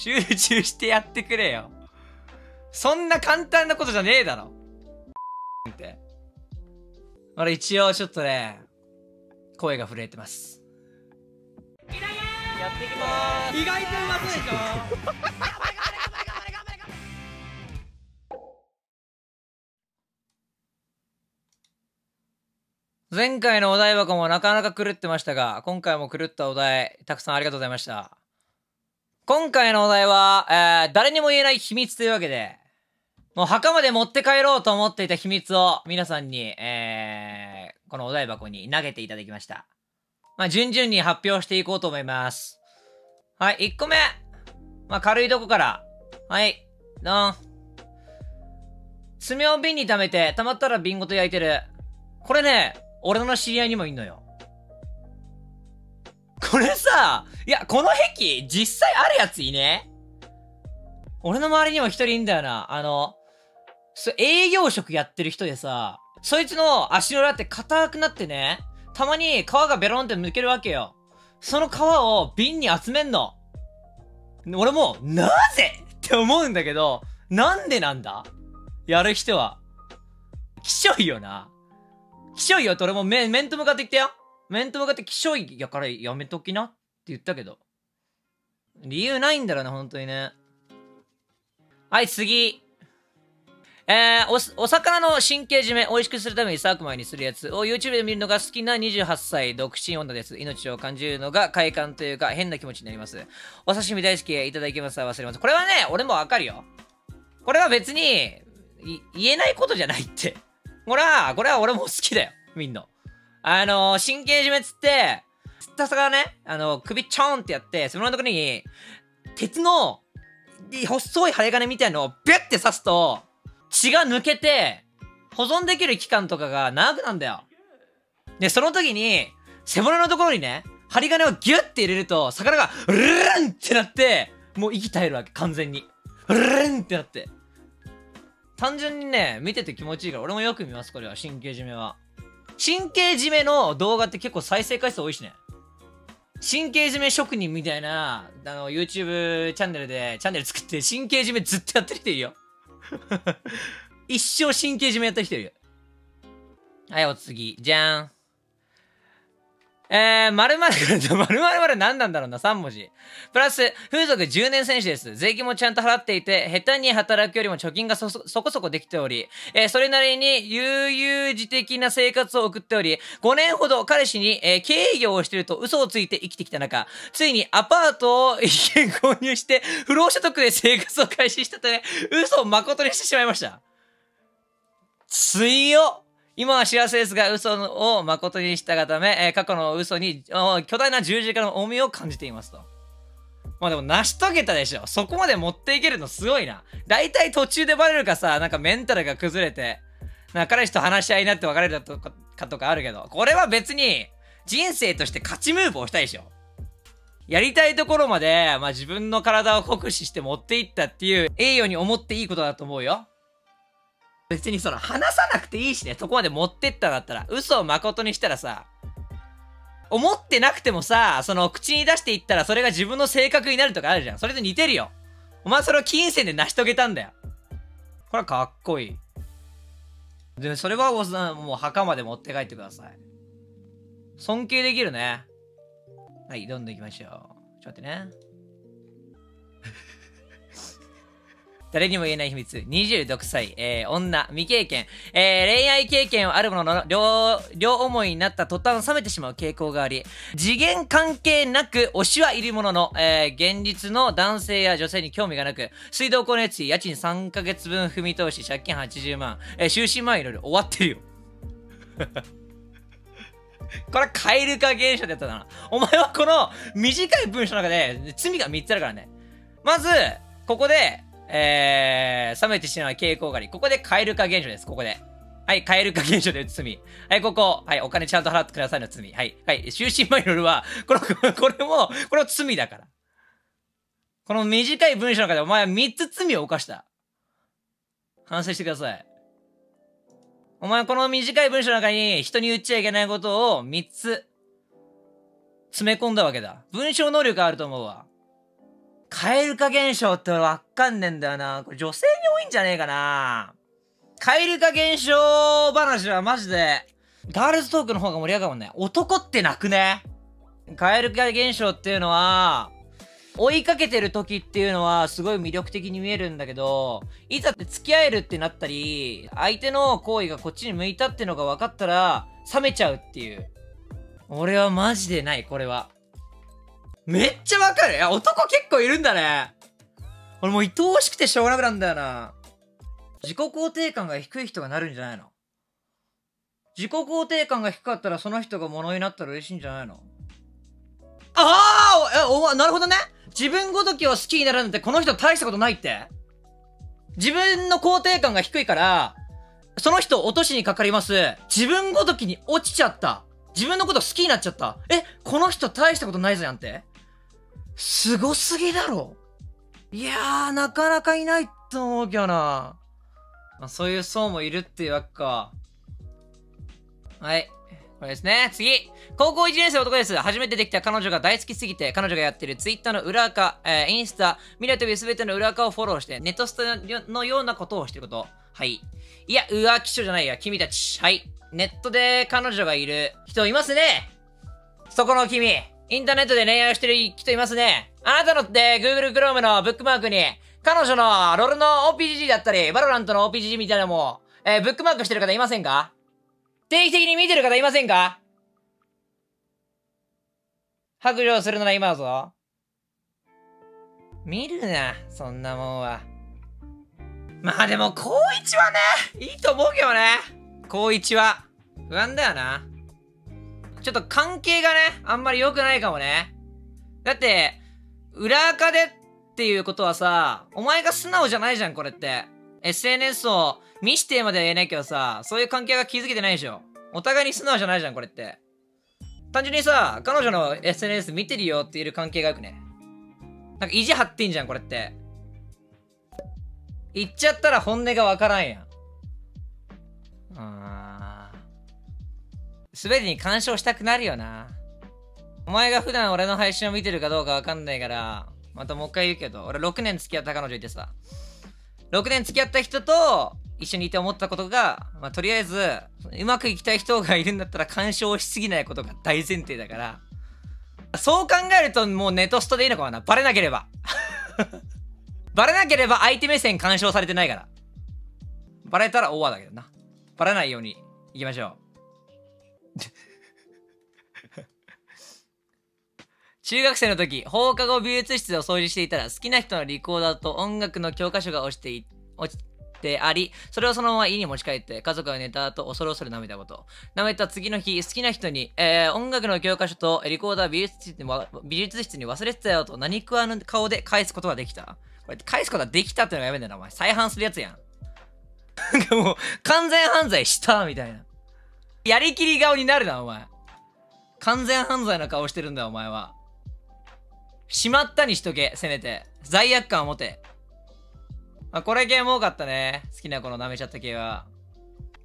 集中してやってくれよ。そんな簡単なことじゃねえだろ。って。俺一応ちょっとね、声が震えてます。やっていきまーす。意外とうまそうでしょ 前回のお題箱もなかなか狂ってましたが、今回も狂ったお題、たくさんありがとうございました。今回のお題は、えー、誰にも言えない秘密というわけで、もう墓まで持って帰ろうと思っていた秘密を皆さんに、えー、このお題箱に投げていただきました。まあ、順々に発表していこうと思います。はい、1個目。まあ、軽いとこから。はい、どん。爪を瓶に溜めて、溜まったら瓶ごと焼いてる。これね、俺の知り合いにもいんのよ。これさ、いや、この壁、実際あるやついね俺の周りにも一人いんだよな。あの、営業職やってる人でさ、そいつの足の裏って硬くなってね、たまに皮がベロンって抜けるわけよ。その皮を瓶に集めんの。俺も、なぜ？って思うんだけど、なんでなんだ？やる人は。きしょいよな。きしょいよって俺も面と向かって言ったよ。面と向かってきしょいやからやめときなって言ったけど。理由ないんだろうね、本当にね。はい、次。えー、お、お魚の神経締め、美味しくするためにサークマイにするやつを YouTube で見るのが好きな28歳、独身女です。命を感じるのが快感というか変な気持ちになります。お刺身大好きいただきます忘れます。これはね、俺もわかるよ。これは別に、言えないことじゃないって。これは、これは俺も好きだよ。みんな。あのー、神経締めっつって、釣った魚ね、あのー、首ちょんってやって、そのところに、鉄の、細い針金みたいのをビュッて刺すと、血が抜けて、保存できる期間とかが長くなんだよ。で、その時に、背骨のところにね、針金をギュッて入れると、魚が、ルルンってなって、もう息絶えるわけ、完全に。ルルンってなって。単純にね、見てて気持ちいいから、俺もよく見ます、これは、神経締めは。神経締めの動画って結構再生回数多いしね。神経締め職人みたいな、あの、YouTube チャンネルで、チャンネル作って神経締めずっとやってる人いるよ。一生神経締めやってる人いるよ。はい、お次。じゃん。えー、〇〇、〇〇〇何なんだろうな、3文字。プラス、風俗10年選手です。税金もちゃんと払っていて、下手に働くよりも貯金がそ、そこそこできており、えー、それなりに悠々自適な生活を送っており、5年ほど彼氏に、えー、経営業をしていると嘘をついて生きてきた中、ついにアパートを一軒購入して、不労所得で生活を開始したため、嘘を誠にしてしまいました。強っ今は幸せですが、嘘を誠にしたがため、えー、過去の嘘に巨大な十字架の重みを感じていますと。まあでも成し遂げたでしょ。そこまで持っていけるのすごいな。だいたい途中でバレるかさ、なんかメンタルが崩れて、なんか彼氏と話し合いになって別れたとかとかあるけど、これは別に人生として勝ちムーブをしたいでしょ。やりたいところまで、まあ自分の体を酷使して持っていったっていう、栄誉に思っていいことだと思うよ。別にその話さなくていいしね、そこまで持ってったんだったら、嘘を誠にしたらさ、思ってなくてもさ、その口に出していったらそれが自分の性格になるとかあるじゃん。それと似てるよ。お前それを金銭で成し遂げたんだよ。これはかっこいい。で、それはもう墓まで持って帰ってください。尊敬できるね。はい、どんどん行きましょう。ちょっと待ってね。誰にも言えない秘密。26歳、えー、女、未経験。えー、恋愛経験はあるものの、両、両思いになった途端冷めてしまう傾向があり、次元関係なく推しはいるものの、えー、現実の男性や女性に興味がなく、水道光熱費、家賃3ヶ月分踏み通し、借金80万、えー、終身前いろいろ終わってるよ。これ、蛙化現象でやったな。お前はこの短い文章の中で罪が3つあるからね。まず、ここで、えー、冷めてしまう傾向があり、ここで蛙化現象です、ここで。はい、蛙化現象で罪。はい、ここ。はい、お金ちゃんと払ってくださいの罪。はい。はい、終身前のルは、この、これも、これも罪だから。この短い文章の中でお前は3つ罪を犯した。反省してください。お前この短い文章の中に人に言っちゃいけないことを3つ詰め込んだわけだ。文章能力あると思うわ。蛙化現象ってわかんねえんだよな。これ女性に多いんじゃねえかな。蛙化現象話はマジで、ガールズトークの方が盛り上がるもんね。男って泣くね。蛙化現象っていうのは、追いかけてる時っていうのはすごい魅力的に見えるんだけど、いざって付き合えるってなったり、相手の行為がこっちに向いたってのが分かったら、冷めちゃうっていう。俺はマジでない、これは。めっちゃわかるいや、男結構いるんだね。俺もう愛おしくてしょうがなくなんだよな。自己肯定感が低い人がなるんじゃないの？自己肯定感が低かったらその人が物になったら嬉しいんじゃないの？ああおなるほどね自分ごときを好きになるなんてこの人大したことないって自分の肯定感が低いから、その人落としにかかります。自分ごときに落ちちゃった。自分のこと好きになっちゃった。え、この人大したことないぞやんって。すごすぎだろ。いやー、なかなかいないと思うけどな。まあ、そういう層もいるっていうわけか。はい。これですね。次。高校1年生男です。初めてできた彼女が大好きすぎて、彼女がやってる Twitter の裏垢、えー、インスタ、未来という全ての裏垢をフォローして、ネットスタのようなことをしてること。はい。いや、浮気性じゃないや、君たち。はい。ネットで彼女がいる人いますね。そこの君。インターネットで恋愛をしてる人いますね。あなたのって Google Chrome のブックマークに、彼女のロールの OPGG だったり、 VALORANT の OPGG みたいなのも、えー、ブックマークしてる方いませんか？定期的に見てる方いませんか？白状するなら今だぞ。見るな、そんなもんは。まあでも、高一はね、いいと思うけどね。高一は。不安だよな。ちょっと関係がね、あんまり良くないかもね。だって、裏垢でっていうことはさ、お前が素直じゃないじゃん、これって。SNS を見してまでは言えないけどさ、そういう関係が築けてないでしょ。お互いに素直じゃないじゃん、これって。単純にさ、彼女の SNS 見てるよって言える関係がよくね。なんか意地張ってんじゃん、これって。言っちゃったら本音がわからんやん。すべてに干渉したくなるよな。お前が普段俺の配信を見てるかどうかわかんないから、またもう一回言うけど、俺6年付き合った彼女いてさ、6年付き合った人と一緒にいて思ったことが、まあ、とりあえず、うまくいきたい人がいるんだったら干渉しすぎないことが大前提だから、そう考えるともうネトストでいいのかもな。バレなければ。バレなければ相手目線干渉されてないから。バレたらオーバーだけどな。バレないように行きましょう。中学生の時、放課後美術室を掃除していたら、好きな人のリコーダーと音楽の教科書が落ちてい、落ちであり、それをそのまま家に持ち帰って、家族が寝た後、恐る恐る舐めたこと。舐めた次の日、好きな人に、えー、音楽の教科書とリコーダー美術室に美術室に忘れてたよと何食わぬ顔で返すことができた。これ返すことができたってのがやめんだよな、お前。再犯するやつやん。なんかもう、完全犯罪したみたいな。やりきり顔になるな、お前。完全犯罪の顔してるんだ、お前は。しまったにしとけ、せめて。罪悪感を持て。あ、これ系も多かったね。好きな子の舐めちゃった系は。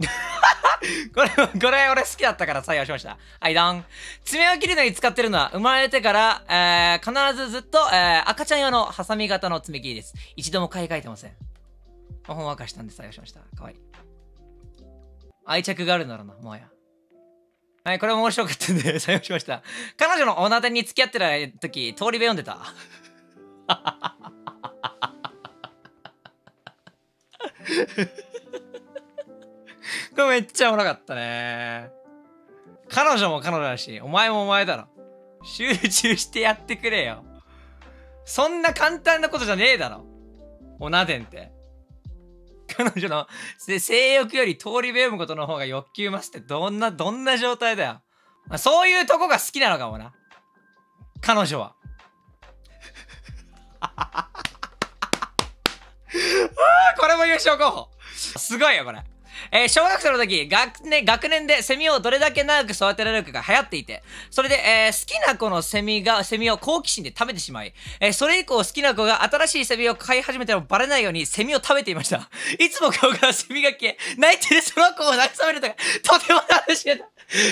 これ、これ俺好きだったから採用しました。はい、どん。爪を切るのに使ってるのは、生まれてから、えー、必ずずっと、えー、赤ちゃん用のハサミ型の爪切りです。一度も買い替えてません。ほんわかしたんで採用しました。かわいい。愛着があるならな、もはや。はい、これも面白かったんで 採用しました。彼女のおなたに付き合ってた時、通り部読んでた。これめっちゃおもろかったね。彼女も彼女だし、お前もお前だろ。集中してやってくれよ。そんな簡単なことじゃねえだろ。おなでんって。彼女の性欲より通り部読むことの方が欲求増してどんな、どんな状態だよ。まあ、そういうとこが好きなのかもな。彼女は。あこれも優勝候補。すごいよ、これ。えー小学生の時、学年、学年でセミをどれだけ長く育てられるかが流行っていて、それで、えー好きな子のセミが、セミを好奇心で食べてしまい、えーそれ以降好きな子が新しいセミを飼い始めてもバレないようにセミを食べていました。いつも顔からセミが消え、泣いてるその子を慰めるとか、とても楽しめた。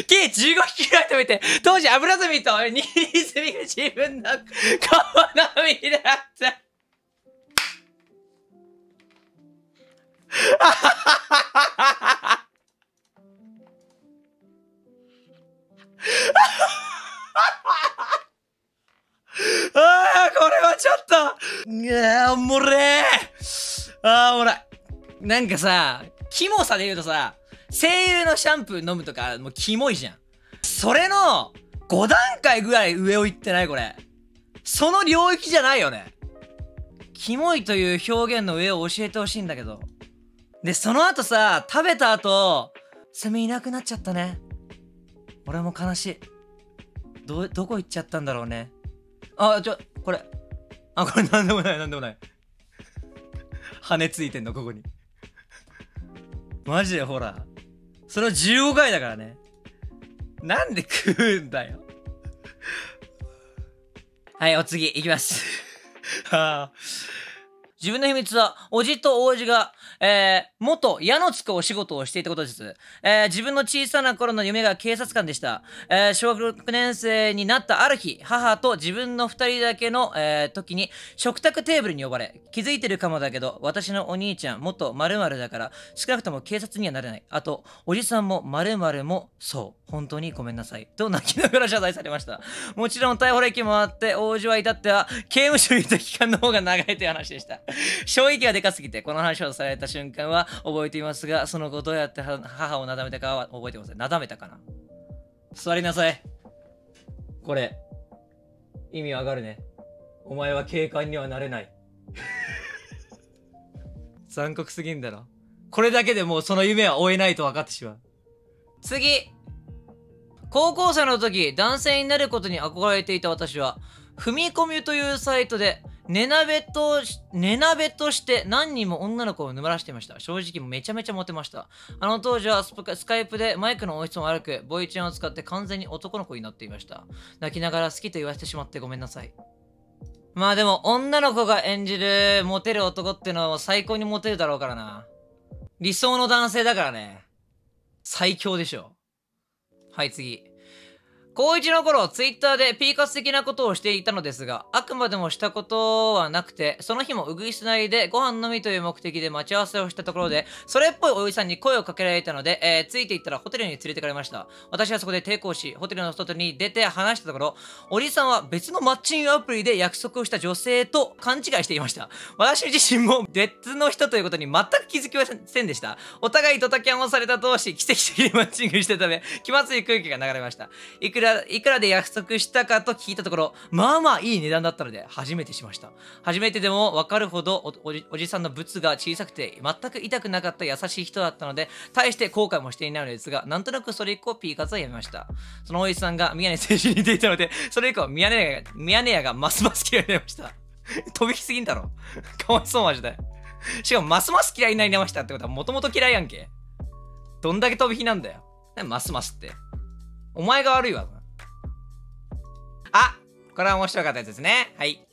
計15匹ぐらい食べて、当時アブラゼミとニリゼミが自分の顔のみだった。ああ、これはちょっと、うわー、おもれー。ああ、おもろい。なんかさ、キモさで言うとさ、声優のシャンプー飲むとか、もうキモいじゃん。それの、5段階ぐらい上を行ってないこれ。その領域じゃないよね。キモいという表現の上を教えてほしいんだけど。で、その後さ、食べた後、セミいなくなっちゃったね。俺も悲しい。ど、どこ行っちゃったんだろうね。あ、ちょ、これ。あ、これなんでもない、なんでもない。羽ついてんの、ここに。マジでほら。それは15回だからね。なんで食うんだよ。はい、お次、いきます。は あ自分の秘密は、おじと王子が、えー、元矢のつくお仕事をしていたことです。えー、自分の小さな頃の夢が警察官でした。えー、小学6年生になったある日、母と自分の二人だけの、えー、時に、食卓テーブルに呼ばれ、気づいてるかもだけど、私のお兄ちゃん、元〇〇だから、少なくとも警察にはなれない。あと、おじさんも〇〇も、そう、本当にごめんなさい。と泣きながら謝罪されました。もちろん逮捕歴もあって、王子は至っては、刑務所にいた期間の方が長いという話でした。衝撃がでかすぎて、この話をされた瞬間は覚えていますが、その後どうやっては母をなだめたかは覚えてません。なだめたかな座りなさい。これ、意味わかるね。お前は警官にはなれない。残酷すぎんだろ。これだけでもうその夢は追えないと分かってしまう。次高校生の時、男性になることに憧れていた私は、踏み込みというサイトで、寝鍋とし、寝鍋として何人も女の子を沼らしていました。正直めちゃめちゃモテました。あの当時はスカイプでマイクの音質も悪く、ボイチェンを使って完全に男の子になっていました。泣きながら好きと言わせてしまってごめんなさい。まあでも、女の子が演じるモテる男ってのは最高にモテるだろうからな。理想の男性だからね。最強でしょ。はい、次。高一の頃、ツイッターでピーカス的なことをしていたのですが、あくまでもしたことはなくて、その日もうぐいすないでご飯飲みという目的で待ち合わせをしたところで、それっぽいおじさんに声をかけられたので、えーついていったらホテルに連れてかれました。私はそこで抵抗し、ホテルの外に出て話したところ、おじさんは別のマッチングアプリで約束をした女性と勘違いしていました。私自身も別の人ということに全く気づきませんでした。お互いドタキャンをされた同士、奇跡的にマッチングしたため、気まずい空気が流れました。いくら、いくらで約束したかと聞いたところ、まあまあいい値段だったので、初めてしました。初めてでも分かるほどおじおじさんのブツが小さくて、全く痛くなかった優しい人だったので、大して後悔もしていないのですが、なんとなくそれ以降ピーカツはやめました。そのおじさんが宮根選手に似ていたので、それ以降宮根屋が、宮根屋がますます嫌いになりました。飛び火すぎんだろ。かわいそうマジで。しかも、ますます嫌いになりましたってことは、もともと嫌いやんけ。どんだけ飛び火なんだよ。ますますって。お前が悪いわ。あこれは面白かったやつですね。はい。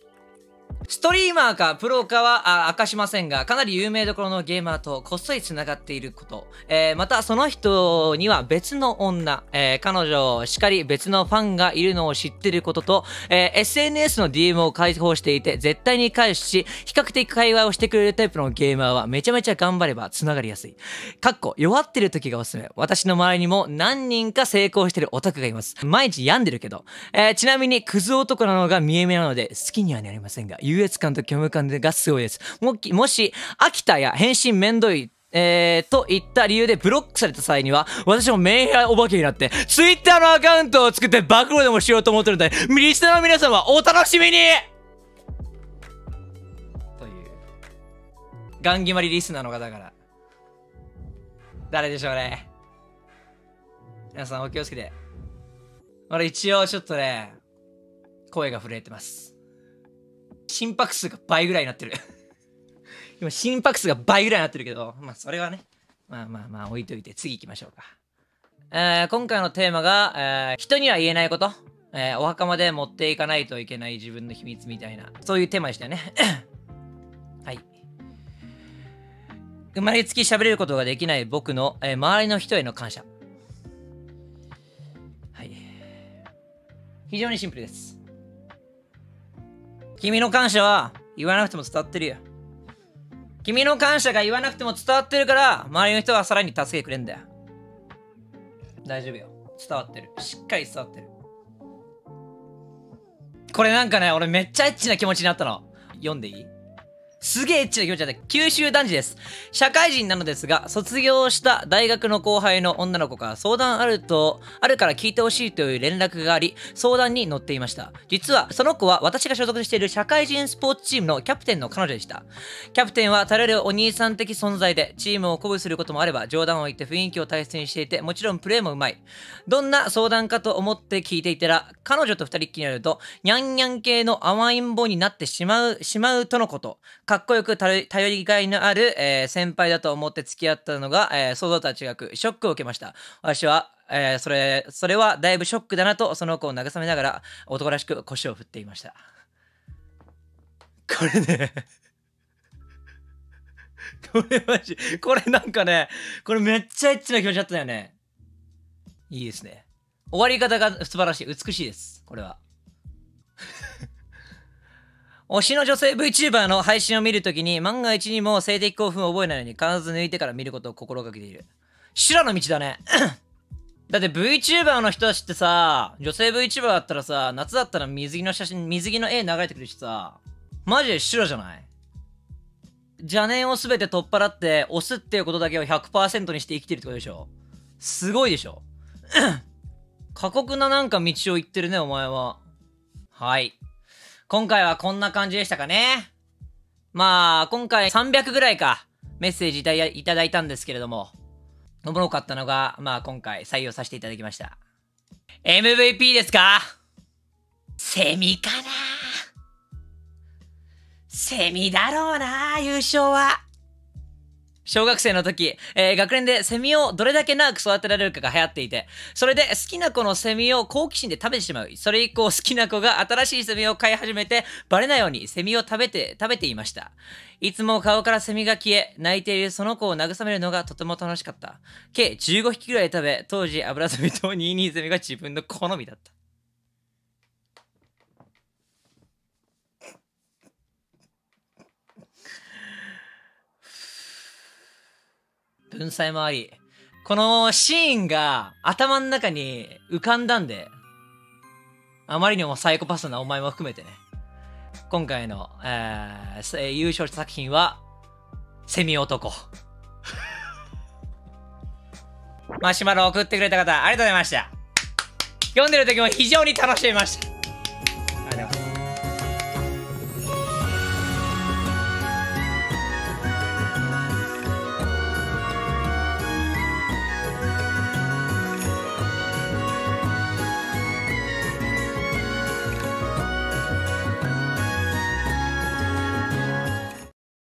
ストリーマーかプロかは明かしませんが、かなり有名どころのゲーマーとこっそり繋がっていること。えーまたその人には別の女、えー彼女しかり別のファンがいるのを知ってることと、えー SNS の DM を開放していて絶対に返すし、比較的会話をしてくれるタイプのゲーマーはめちゃめちゃ頑張れば繋がりやすい。かっこ、弱ってる時がおすすめ。私の周りにも何人か成功してるオタクがいます。毎日病んでるけど。えちなみにクズ男なのが見え目なので好きにはなりませんが、優越感と虚無感がすごいです。ももし、飽きたや返信めんどいえー、といった理由でブロックされた際には、私もメンヘラお化けになって、ツイッターのアカウントを作って暴露でもしようと思ってるので、リスナーの皆様、お楽しみにという、ガン決まりリスナーの方から。誰でしょうね。皆さんお気をつけて。俺一応ちょっとね、声が震えてます。心拍数が倍ぐらいになってる。今心拍数が倍ぐらいになってるけど、まあそれはね、まあまあまあ置いといて次行きましょうか。えー、今回のテーマが、えー、人には言えないこと。えー、お墓まで持っていかないといけない自分の秘密みたいな、そういうテーマでしたよね。はい。生まれつき喋れることができない僕の、えー、周りの人への感謝。はい。非常にシンプルです。君の感謝は言わなくても伝わってるよ。君の感謝が言わなくても伝わってるから、周りの人はさらに助けてくれんだよ。大丈夫よ。伝わってる。しっかり伝わってる。これなんかね、俺めっちゃエッチな気持ちになったの。読んでいい？すげえエッチな気持ちだった。九州男児です。社会人なのですが、卒業した大学の後輩の女の子から相談あると、あるから聞いてほしいという連絡があり、相談に乗っていました。実は、その子は私が所属している社会人スポーツチームのキャプテンの彼女でした。キャプテンは頼れるお兄さん的存在で、チームを鼓舞することもあれば、冗談を言って雰囲気を大切にしていて、もちろんプレーもうまい。どんな相談かと思って聞いていたら、彼女と二人っきりになると、ニャンニャン系の甘いん坊になってしまう、しまうとのこと。かっこよく頼りがいのある、えー、先輩だと思って付き合ったのが、えー、想像とは違く、ショックを受けました。私は、えー、それ、それはだいぶショックだなと、その子を慰めながら、男らしく腰を振っていました。これね これマジ、これなんかね、これめっちゃエッチな気持ちだったよね。いいですね。終わり方が素晴らしい。美しいです。これは。推しの女性 VTuber の配信を見るときに万が一にも性的興奮を覚えないように必ず抜いてから見ることを心がけている。修羅の道だね。だって VTuber の人たちってさ、女性 VTuber だったらさ、夏だったら水着の写真、水着の絵流れてくるしさ、マジで修羅じゃない？邪念を全て取っ払って、押すっていうことだけを100%にして生きてるってことでしょ？すごいでしょ？過酷ななんか道を行ってるね、お前は。はい。今回はこんな感じでしたかね。まあ、今回300ぐらいか、メッセージいただいたんですけれども、おもろかったのが、まあ今回採用させていただきました。MVP ですか？セミかな？セミだろうな優勝は。小学生の時、えー、学年でセミをどれだけ長く育てられるかが流行っていて、それで好きな子のセミを好奇心で食べてしまう。それ以降好きな子が新しいセミを飼い始めて、バレないようにセミを食べて、食べていました。いつも顔からセミが消え、泣いているその子を慰めるのがとても楽しかった。計15匹ぐらい食べ、当時油セミと22セミが自分の好みだった。文才もあり、このシーンが頭の中に浮かんだんで、あまりにもサイコパスなお前も含めてね、今回の、えー、優勝した作品は、セミ男。マシュマロ送ってくれた方、ありがとうございました。読んでる時も非常に楽しみました。